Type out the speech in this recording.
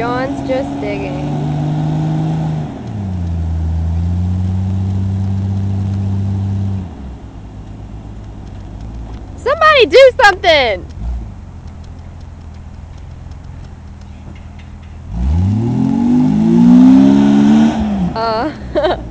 John's just digging. Somebody do something! Uh,